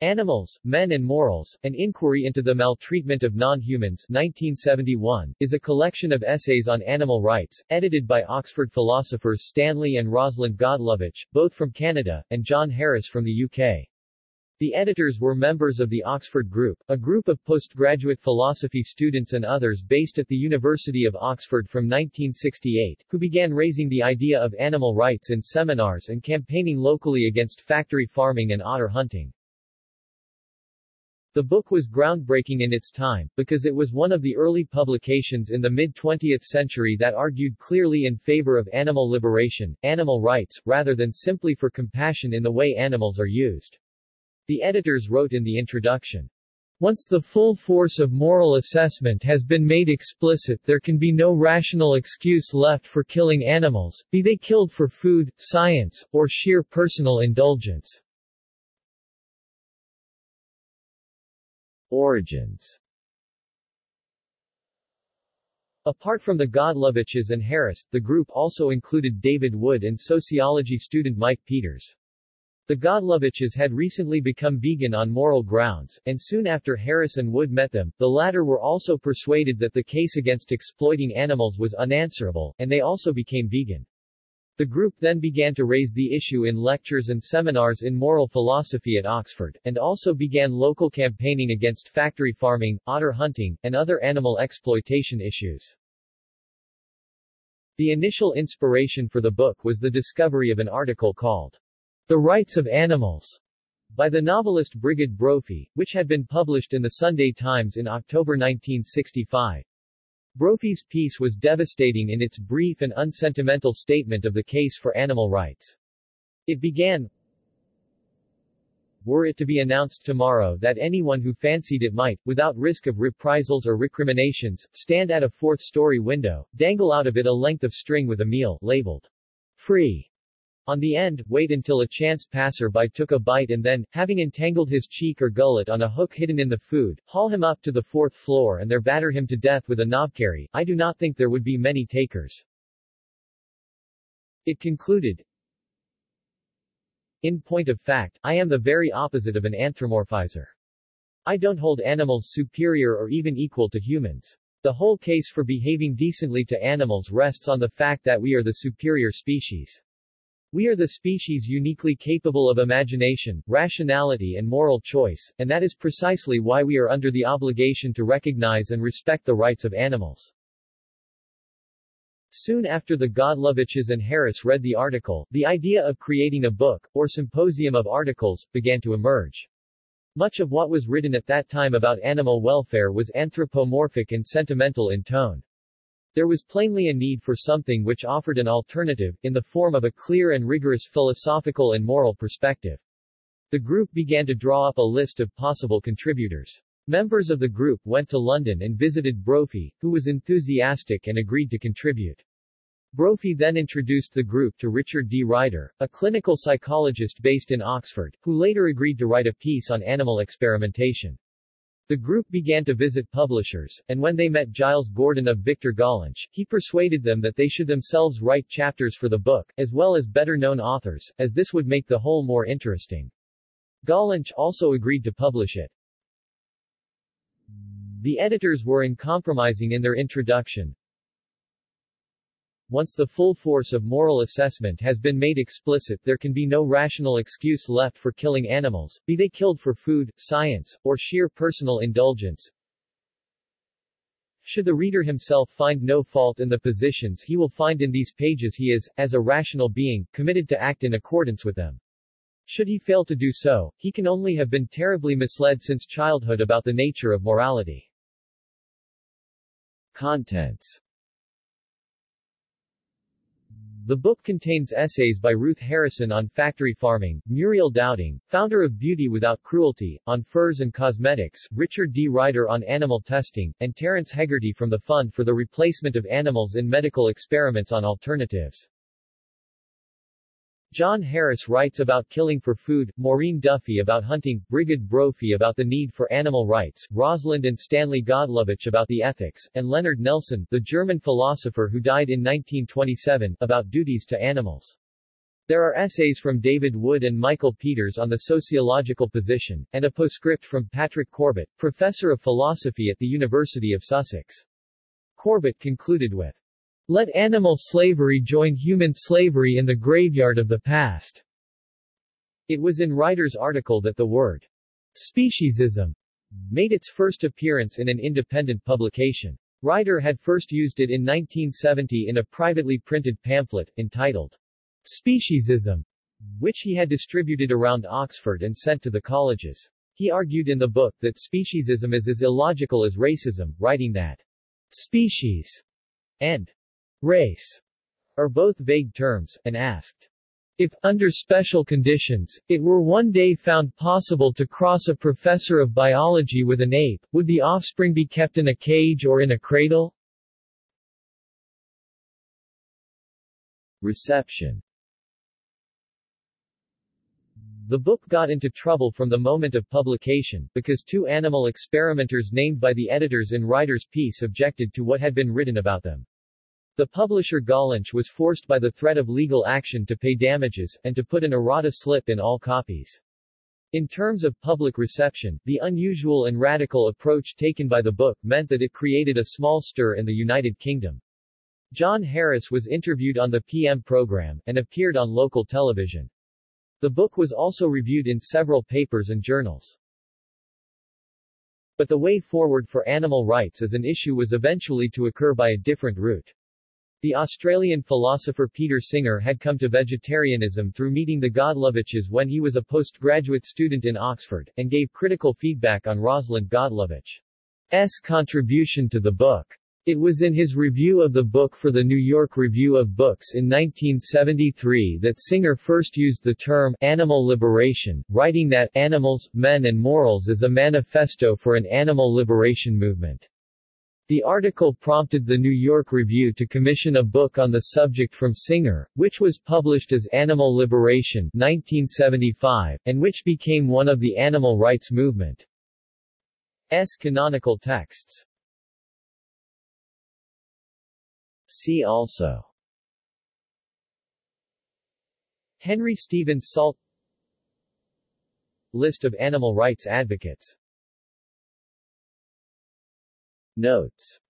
Animals, Men and Morals, An Inquiry into the Maltreatment of Non-Humans 1971, is a collection of essays on animal rights, edited by Oxford philosophers Stanley and Rosalind Godlovitch, both from Canada, and John Harris from the UK. The editors were members of the Oxford Group, a group of postgraduate philosophy students and others based at the University of Oxford from 1968, who began raising the idea of animal rights in seminars and campaigning locally against factory farming and otter hunting. The book was groundbreaking in its time, because it was one of the early publications in the mid-20th century that argued clearly in favor of animal liberation, animal rights, rather than simply for compassion in the way animals are used. The editors wrote in the introduction, once the full force of moral assessment has been made explicit there can be no rational excuse left for killing animals, be they killed for food, science, or sheer personal indulgence. Origins Apart from the Godlovitches and Harris, the group also included David Wood and sociology student Mike Peters. The Godlovitches had recently become vegan on moral grounds, and soon after Harris and Wood met them, the latter were also persuaded that the case against exploiting animals was unanswerable, and they also became vegan. The group then began to raise the issue in lectures and seminars in moral philosophy at Oxford, and also began local campaigning against factory farming, otter hunting, and other animal exploitation issues. The initial inspiration for the book was the discovery of an article called The Rights of Animals by the novelist Brigid Brophy, which had been published in the Sunday Times in October 1965. Brophy's piece was devastating in its brief and unsentimental statement of the case for animal rights. It began, were it to be announced tomorrow that anyone who fancied it might, without risk of reprisals or recriminations, stand at a fourth-story window, dangle out of it a length of string with a meal, labeled free, on the end, wait until a chance passer-by took a bite and then, having entangled his cheek or gullet on a hook hidden in the food, haul him up to the fourth floor and there batter him to death with a knobkerrie. I do not think there would be many takers. It concluded, In point of fact, I am the very opposite of an anthropomorphizer. I don't hold animals superior or even equal to humans. The whole case for behaving decently to animals rests on the fact that we are the superior species. We are the species uniquely capable of imagination, rationality and moral choice, and that is precisely why we are under the obligation to recognize and respect the rights of animals. Soon after the Godlovitches and Harris read the article, the idea of creating a book, or symposium of articles, began to emerge. Much of what was written at that time about animal welfare was anthropomorphic and sentimental in tone. There was plainly a need for something which offered an alternative, in the form of a clear and rigorous philosophical and moral perspective. The group began to draw up a list of possible contributors. Members of the group went to London and visited Brophy, who was enthusiastic and agreed to contribute. Brophy then introduced the group to Richard D. Ryder, a clinical psychologist based in Oxford, who later agreed to write a piece on animal experimentation. The group began to visit publishers, and when they met Giles Gordon of Victor Gollancz, he persuaded them that they should themselves write chapters for the book, as well as better-known authors, as this would make the whole more interesting. Gollancz also agreed to publish it. The editors were uncompromising in their introduction, once the full force of moral assessment has been made explicit there can be no rational excuse left for killing animals, be they killed for food, science, or sheer personal indulgence. Should the reader himself find no fault in the positions he will find in these pages he is, as a rational being, committed to act in accordance with them. Should he fail to do so, he can only have been terribly misled since childhood about the nature of morality. Contents the book contains essays by Ruth Harrison on factory farming, Muriel Dowding, founder of Beauty Without Cruelty, on furs and cosmetics, Richard D. Ryder on animal testing, and Terence Hegarty from the Fund for the Replacement of Animals in Medical Experiments on Alternatives. John Harris writes about killing for food, Maureen Duffy about hunting, Brigid Brophy about the need for animal rights, Rosalind and Stanley Godlovitch about the ethics, and Leonard Nelson, the German philosopher who died in 1927, about duties to animals. There are essays from David Wood and Michael Peters on the sociological position, and a postscript from Patrick Corbett, professor of philosophy at the University of Sussex. Corbett concluded with, Let animal slavery join human slavery in the graveyard of the past. It was in Ryder's article that the word speciesism made its first appearance in an independent publication. Ryder had first used it in 1970 in a privately printed pamphlet, entitled Speciesism, which he had distributed around Oxford and sent to the colleges. He argued in the book that speciesism is as illogical as racism, writing that species and race are both vague terms, and asked, if, under special conditions, it were one day found possible to cross a professor of biology with an ape, would the offspring be kept in a cage or in a cradle? Reception the book got into trouble from the moment of publication, because two animal experimenters named by the editors in Ryder's piece objected to what had been written about them. The publisher Gollancz was forced by the threat of legal action to pay damages, and to put an errata slip in all copies. In terms of public reception, the unusual and radical approach taken by the book meant that it created a small stir in the United Kingdom. John Harris was interviewed on the PM program, and appeared on local television. The book was also reviewed in several papers and journals. But the way forward for animal rights as an issue was eventually to occur by a different route. The Australian philosopher Peter Singer had come to vegetarianism through meeting the Godlovitches when he was a postgraduate student in Oxford, and gave critical feedback on Rosalind Godlovitch's contribution to the book. It was in his review of the book for the New York Review of Books in 1973 that Singer first used the term animal liberation, writing that Animals, Men and Morals is a manifesto for an animal liberation movement. The article prompted the New York Review to commission a book on the subject from Singer, which was published as Animal Liberation 1975, and which became one of the animal rights movement's canonical texts. See also Henry Stevens Salt List of animal rights advocates Notes